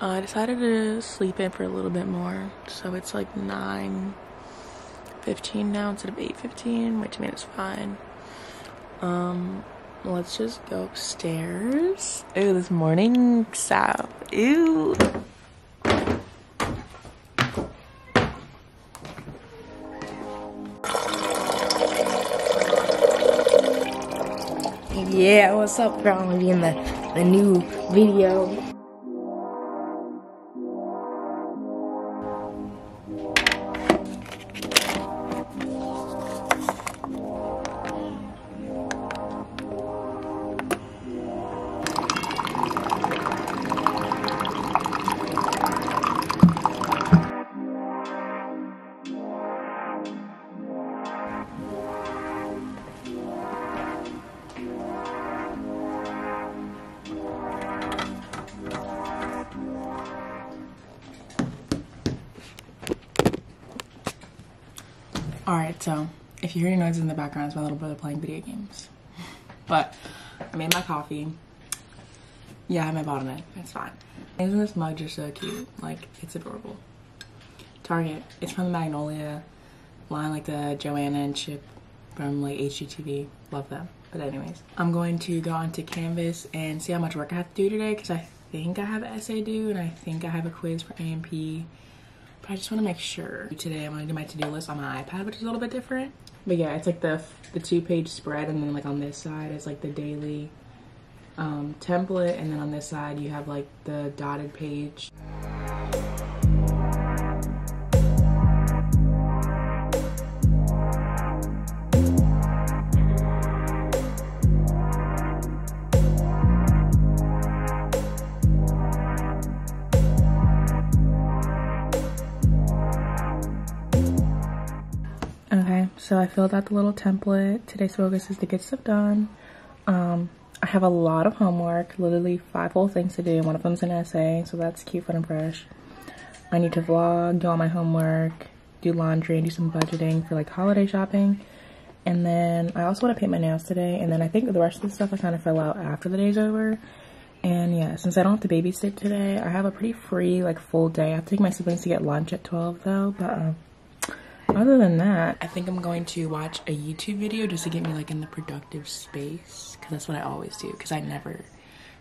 uh, i decided to sleep in for a little bit more so it's like 9 15 now instead of 8 15 which means it's fine um let's just go upstairs Ooh, this morning so ew Yeah, what's up? Probably be in the, the new video. Alright, so if you hear any noises in the background, it's my little brother playing video games. But I made my coffee. Yeah, I have my bottom it. It's fine. Isn't this mug just so cute? Like, it's adorable. Target. It's from the Magnolia line, like the Joanna and Chip from like HGTV. Love them. But anyways, I'm going to go onto Canvas and see how much work I have to do today because I think I have an essay due and I think I have a quiz for A&P. I just want to make sure. Today I'm going to do my to-do list on my iPad, which is a little bit different. But yeah, it's like the the two-page spread and then like on this side is like the daily um, template and then on this side you have like the dotted page. So I filled out the little template. Today's focus is to get stuff done. Um, I have a lot of homework, literally five whole things to do. One of them's an essay, so that's cute, fun, and fresh. I need to vlog, do all my homework, do laundry, and do some budgeting for like holiday shopping. And then I also want to paint my nails today. And then I think the rest of the stuff I kind of fill out after the day's over. And yeah, since I don't have to babysit today, I have a pretty free, like full day. I have to take my siblings to get lunch at 12 though, but um, other than that, I think I'm going to watch a YouTube video just to get me like in the productive space because that's what I always do because I never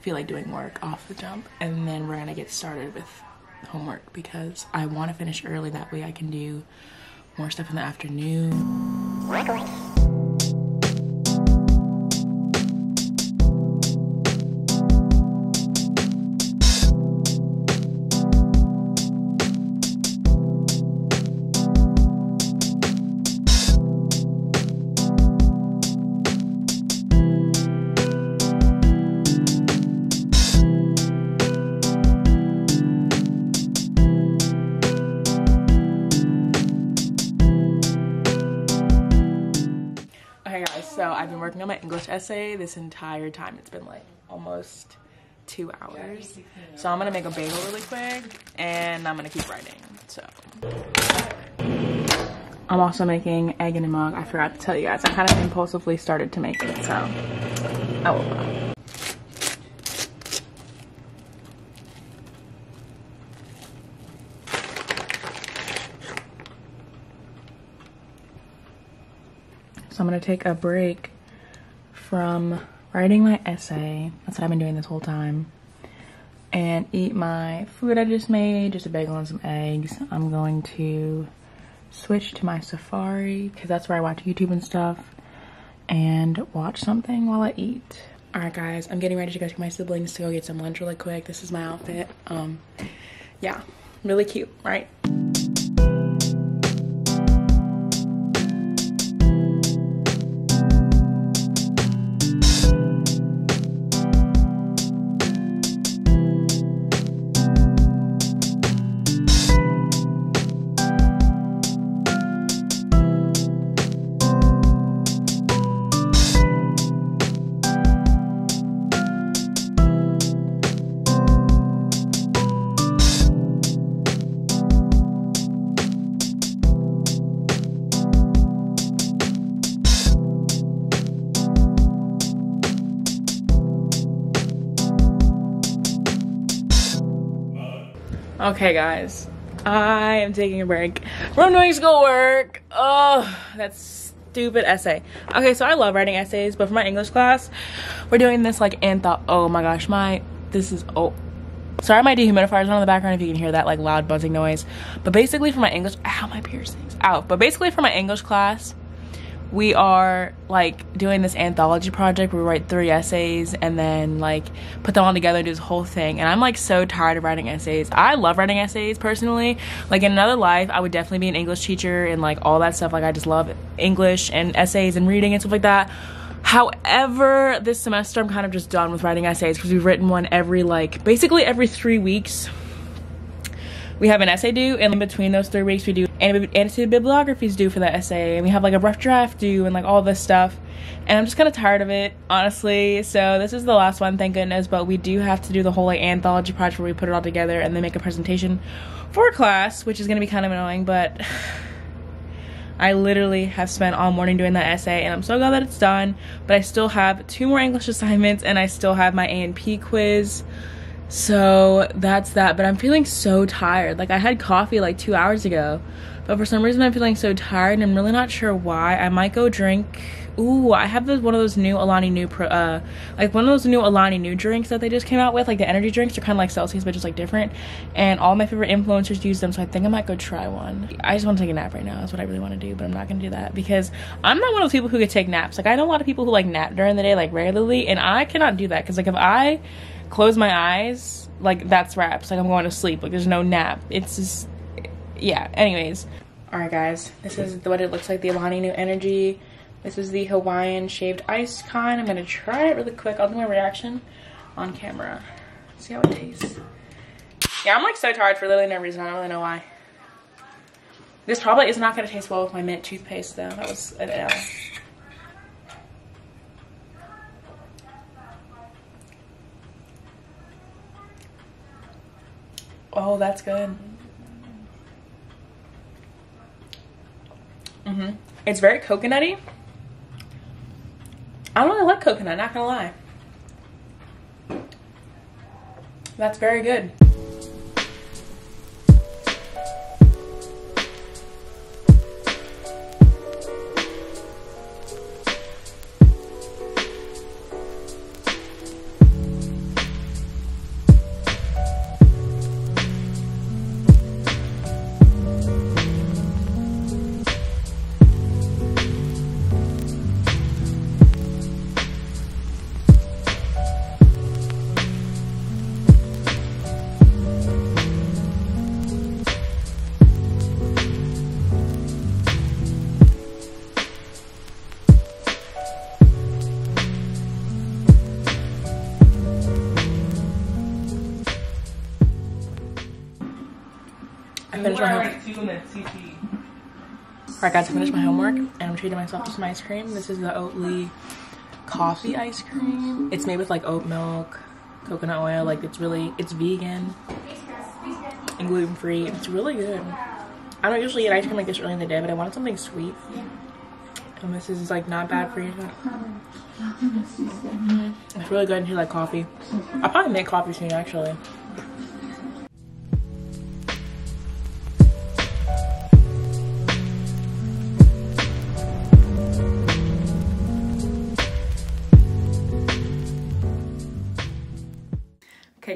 feel like doing work off the jump. And then we're gonna get started with homework because I want to finish early. That way I can do more stuff in the afternoon. I've been working on my English essay this entire time. It's been like almost two hours. So I'm gonna make a bagel really quick and I'm gonna keep writing, so. I'm also making egg in a mug. I forgot to tell you guys. I kind of impulsively started to make it, so I will. So I'm gonna take a break from writing my essay. That's what I've been doing this whole time. And eat my food I just made, just a bagel and some eggs. I'm going to switch to my Safari because that's where I watch YouTube and stuff and watch something while I eat. All right, guys, I'm getting ready to go take my siblings to go get some lunch really quick. This is my outfit. Um, yeah, really cute, right? Okay, guys, I am taking a break from doing schoolwork. Oh, that's stupid essay. Okay, so I love writing essays, but for my English class, we're doing this like antho. Oh my gosh, my this is oh. Sorry, my dehumidifier is on in the background if you can hear that like loud buzzing noise. But basically, for my English, ow, my piercings, out. But basically, for my English class, we are like doing this anthology project where we write three essays and then like put them all together and do this whole thing. And i'm like so tired of writing essays. I love writing essays personally. Like in another life i would definitely be an english teacher and like all that stuff. Like i just love english and essays and reading and stuff like that. However this semester i'm kind of just done with writing essays because we've written one every like basically every three weeks. We have an essay due and in between those three weeks we do annotated bibliographies due for that essay and we have like a rough draft due and like all this stuff and i'm just kind of tired of it honestly so this is the last one thank goodness but we do have to do the whole like anthology project where we put it all together and then make a presentation for class which is going to be kind of annoying but I literally have spent all morning doing that essay and I'm so glad that it's done. But I still have two more English assignments and I still have my A&P quiz. So that's that. But I'm feeling so tired. Like I had coffee like two hours ago, but for some reason I'm feeling so tired and I'm really not sure why. I might go drink. Ooh, I have this one of those new Alani Nu Pro, uh, like one of those new Alani Nu drinks that they just came out with, like the energy drinks. They're kind of like Celsius, but just like different. And all my favorite influencers use them, so I think I might go try one. I just want to take a nap right now. That's what I really want to do, but I'm not gonna do that because I'm not one of those people who could take naps. Like I know a lot of people who like nap during the day, like regularly, and I cannot do that because like if I close my eyes, like that's wraps. Like I'm going to sleep. Like there's no nap. It's just, yeah. Anyways, all right, guys. This is what it looks like. The Alani Nu Energy. This is the Hawaiian shaved ice kind. I'm gonna try it really quick. I'll do my reaction on camera. See how it tastes. Yeah, I'm like so tired for literally no reason. I don't really know why. This probably is not gonna taste well with my mint toothpaste though. That was an L. Oh, that's good. Mm-hmm. It's very coconutty. I don't really like coconut, not gonna lie. That's very good. I finished my homework. Alright guys, I finished my homework and I'm treating myself to some ice cream. This is the Oatly coffee ice cream. It's made with like oat milk, coconut oil, like it's really, it's vegan and gluten free. It's really good. I don't usually eat ice cream like this early in the day, but I wanted something sweet. And this is like not bad for you. It's really good and you like coffee. I'll probably make coffee soon actually.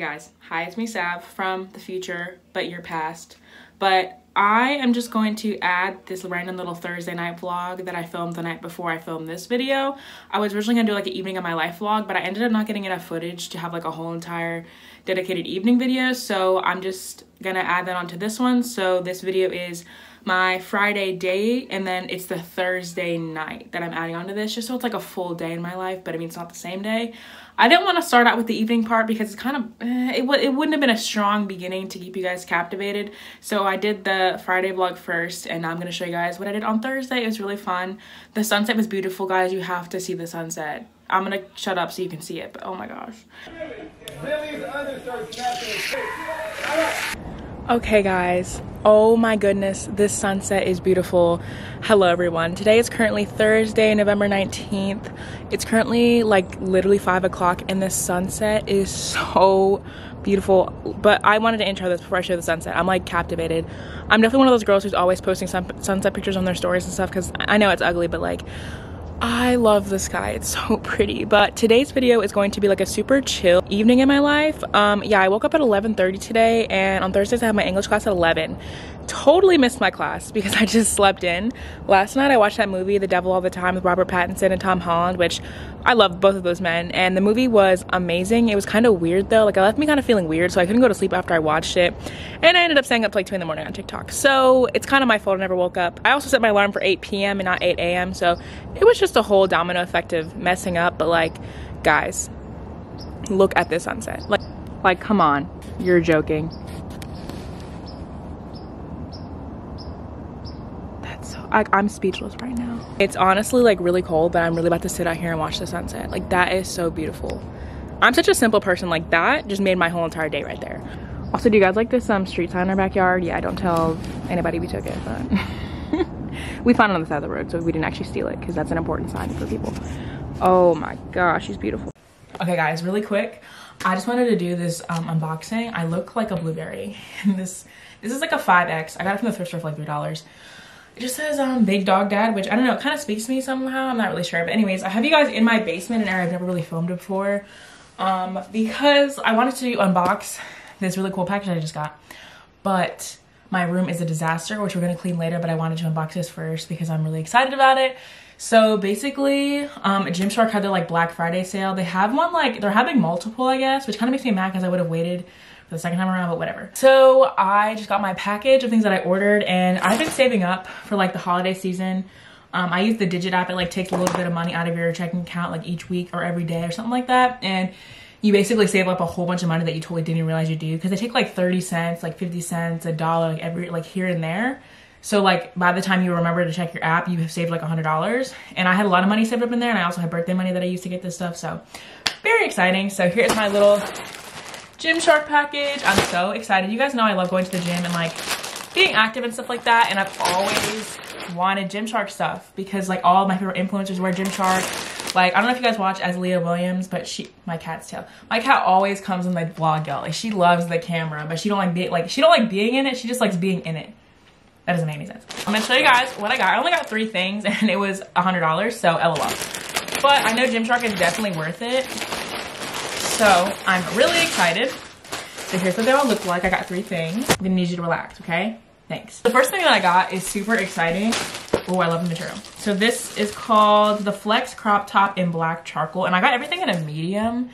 Guys, hi, it's me Sav from the future, but your past. But I am just going to add this random little Thursday night vlog that I filmed the night before I filmed this video. I was originally gonna do like an evening of my life vlog, but I ended up not getting enough footage to have like a whole entire dedicated evening video. So I'm just gonna add that onto this one. So this video is my Friday day and then it's the Thursday night that I'm adding onto this just so it's like a full day in my life but I mean it's not the same day. I didn't want to start out with the evening part because it's kind of eh, it, it wouldn't have been a strong beginning to keep you guys captivated so I did the Friday vlog first and now I'm going to show you guys what I did on Thursday. It was really fun. The sunset was beautiful guys. You have to see the sunset. I'm gonna shut up so you can see it, but oh my gosh. Okay guys, Oh my goodness, this sunset is beautiful. Hello everyone. Today is currently Thursday, November 19th. It's currently like literally five o'clock and the sunset is so beautiful. But I wanted to intro this before I show the sunset. I'm like captivated. I'm definitely one of those girls who's always posting sun sunset pictures on their stories and stuff because I know it's ugly, but like I love the sky. It's so pretty. But today's video is going to be like a super chill evening in my life. Um, yeah, I woke up at 11.30 today and on Thursdays I have my English class at 11 totally missed my class because I just slept in. Last night I watched that movie, The Devil All the Time, with Robert Pattinson and Tom Holland, which I love both of those men. And the movie was amazing. It was kind of weird though. Like it left me kind of feeling weird, so I couldn't go to sleep after I watched it. And I ended up staying up till like 2 in the morning on TikTok. So it's kind of my fault I never woke up. I also set my alarm for 8 p.m. and not 8 a.m. So it was just a whole domino effect of messing up. But like, guys, look at this sunset. Like, like come on, you're joking. I, I'm speechless right now. It's honestly like really cold, but I'm really about to sit out here and watch the sunset. Like that is so beautiful. I'm such a simple person like that just made my whole entire day right there. Also, do you guys like this um, street sign in our backyard? Yeah, I don't tell anybody we took it, but we found it on the side of the road, so we didn't actually steal it because that's an important sign for people. Oh my gosh, she's beautiful. Okay guys, really quick. I just wanted to do this um, unboxing. I look like a blueberry. this this is like a 5X. I got it from the thrift store for like $3. It just says um, Big Dog Dad, which I don't know, it kind of speaks to me somehow. I'm not really sure. But anyways, I have you guys in my basement, an area I've never really filmed before. Um, because I wanted to unbox this really cool package I just got. But my room is a disaster, which we're going to clean later. But I wanted to unbox this first because I'm really excited about it. So basically, um, Gymshark had their like Black Friday sale. They have one like, they're having multiple, I guess, which kind of makes me mad because I would have waited the second time around, but whatever. So I just got my package of things that I ordered and I've been saving up for like the holiday season. Um, I use the Digit app. It like takes a little bit of money out of your checking account like each week or every day or something like that. And you basically save up a whole bunch of money that you totally didn't realize you do because they take like 30 cents, like 50 cents, a dollar, like every like here and there. So like by the time you remember to check your app, you have saved like a hundred dollars. And I had a lot of money saved up in there and I also had birthday money that I used to get this stuff. So very exciting. So here's my little Gymshark package. I'm so excited. You guys know I love going to the gym and like being active and stuff like that. And I've always wanted Gymshark stuff because like all my favorite influencers wear Gymshark. Like, I don't know if you guys watch Asleah Williams, but she, my cat's tail. My cat always comes in the vlog, y'all. Like, she loves the camera, but she don't like being, like, she don't like being in it. She just likes being in it. That doesn't make any sense. I'm gonna show you guys what I got. I only got three things and it was a $100, so LOL. But I know Gymshark is definitely worth it. So I'm really excited. So here's what they all look like. I got three things. I'm gonna need you to relax, okay? Thanks. The first thing that I got is super exciting. Oh, I love the material. So this is called the Flex Crop Top in Black Charcoal. And I got everything in a medium.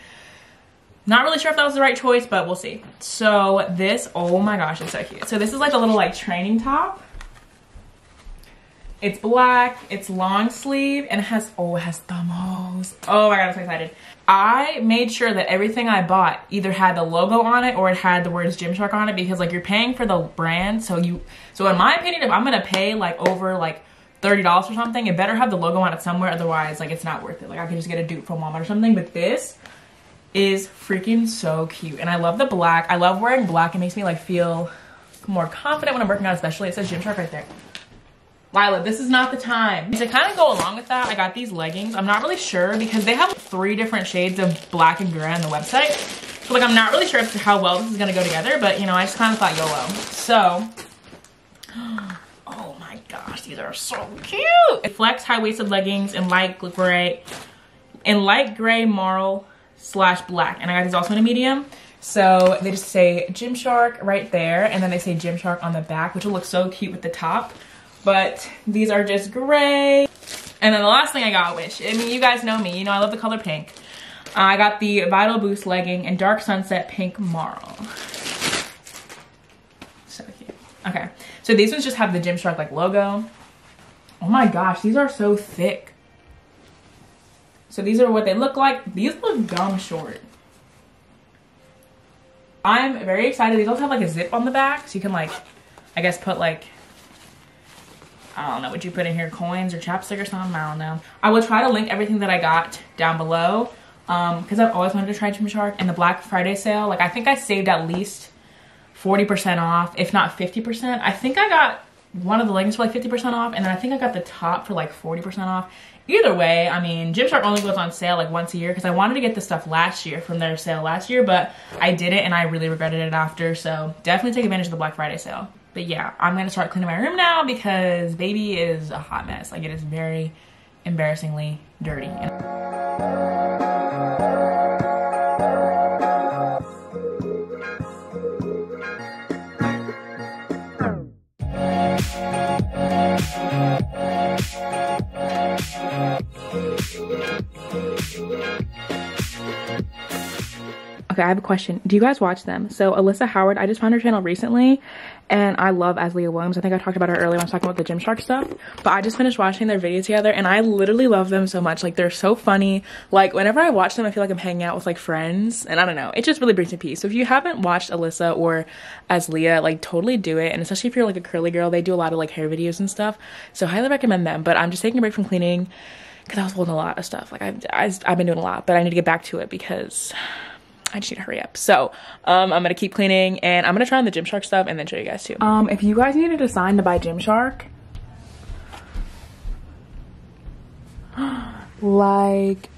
Not really sure if that was the right choice, but we'll see. So this, oh my gosh, it's so cute. So this is like a little like training top. It's black, it's long sleeve, and it has, oh, it has thumb holes. Oh my God, I'm so excited. I made sure that everything I bought either had the logo on it or it had the words Gymshark on it because like you're paying for the brand. So you, so in my opinion, if I'm gonna pay like over like $30 or something, it better have the logo on it somewhere. Otherwise, like it's not worth it. Like I could just get a dupe from Walmart or something, but this is freaking so cute. And I love the black. I love wearing black. It makes me like feel more confident when I'm working out, especially. It says Gymshark right there. Lila, this is not the time. To kind of go along with that, I got these leggings. I'm not really sure because they have three different shades of black and gray on the website. So like, I'm not really sure how well this is gonna go together, but you know, I just kind of thought YOLO. So, oh my gosh, these are so cute. Flex high-waisted leggings in light gray, in light gray marl slash black. And I got these also in a medium. So they just say Gymshark right there. And then they say Gymshark on the back, which will look so cute with the top but these are just gray. And then the last thing I got, which, I mean, you guys know me, you know I love the color pink. I got the Vital Boost legging and Dark Sunset Pink Marl. So cute. Okay, so these ones just have the Gymshark like logo. Oh my gosh, these are so thick. So these are what they look like. These look dumb short. I'm very excited. These also have like a zip on the back. So you can like, I guess put like I don't know what you put in here, coins or chapstick or something, I don't know. I will try to link everything that I got down below because um, I've always wanted to try Gymshark and the Black Friday sale. Like I think I saved at least 40% off, if not 50%. I think I got one of the leggings for like 50% off and then I think I got the top for like 40% off. Either way, I mean, Gymshark only goes on sale like once a year because I wanted to get this stuff last year from their sale last year, but I didn't and I really regretted it after. So definitely take advantage of the Black Friday sale. But yeah, I'm gonna start cleaning my room now because baby is a hot mess. Like it is very embarrassingly dirty. Okay, I have a question. Do you guys watch them? So Alyssa Howard, I just found her channel recently and I love Asleah Williams. I think I talked about her earlier when I was talking about the Gymshark stuff. But I just finished watching their video together and I literally love them so much. Like they're so funny. Like whenever I watch them, I feel like I'm hanging out with like friends and I don't know. It just really brings me peace. So if you haven't watched Alyssa or Asleah, like totally do it. And especially if you're like a curly girl, they do a lot of like hair videos and stuff. So highly recommend them. But I'm just taking a break from cleaning because I was holding a lot of stuff. Like I've, I've been doing a lot, but I need to get back to it because I just need to hurry up. So um, I'm gonna keep cleaning and I'm gonna try on the Gymshark stuff and then show you guys too. Um, if you guys needed a sign to buy Gymshark, like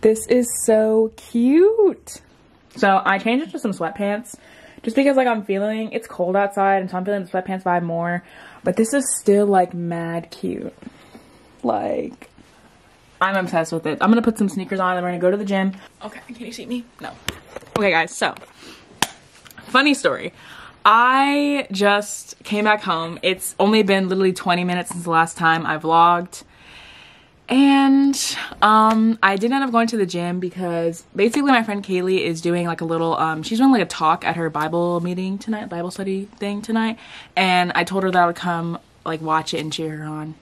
this is so cute. So I changed it to some sweatpants just because like I'm feeling it's cold outside and so I'm feeling the sweatpants vibe more. But this is still like mad cute. Like I'm obsessed with it. I'm gonna put some sneakers on and we're gonna go to the gym. Okay, can you see me? No. Okay guys, so, funny story. I just came back home. It's only been literally 20 minutes since the last time I vlogged. And um, I did end up going to the gym because basically my friend Kaylee is doing like a little, um, she's doing like a talk at her Bible meeting tonight, Bible study thing tonight. And I told her that I would come like watch it and cheer her on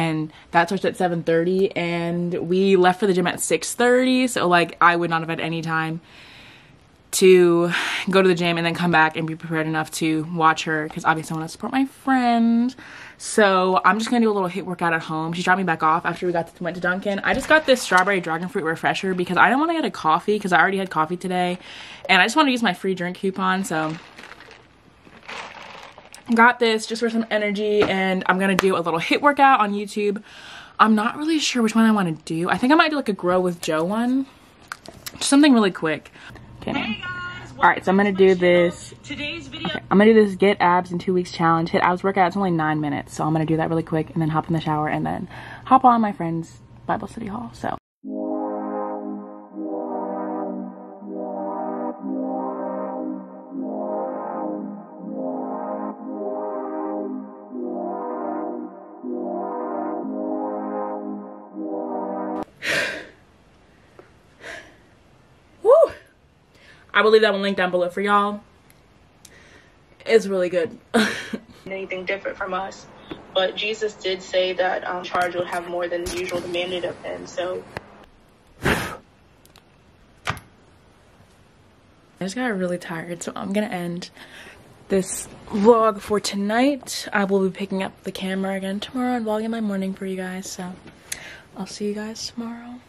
and that starts at 7.30 and we left for the gym at 6.30 so like i would not have had any time to go to the gym and then come back and be prepared enough to watch her because obviously i want to support my friend. So i'm just gonna do a little HIIT workout at home. She dropped me back off after we got to, went to dunkin. I just got this strawberry dragon fruit refresher because i don't want to get a coffee because i already had coffee today and i just want to use my free drink coupon so got this just for some energy and I'm gonna do a little HIIT workout on YouTube. I'm not really sure which one I want to do. I think I might do like a grow with Jo one. Just something really quick. Okay. Hey All right, so I'm gonna do this. Today's video. Okay, I'm gonna do this get abs in two weeks challenge. HIIT abs workout. It's only nine minutes, so I'm gonna do that really quick and then hop in the shower and then hop on my friend's Bible study hall. So. I will leave that one link down below for y'all. It's really good. anything different from us. But Jesus did say that um, charge would have more than usual demanded of him. So I just got really tired, so I'm gonna end this vlog for tonight. I will be picking up the camera again tomorrow and vlogging my morning for you guys, so I'll see you guys tomorrow.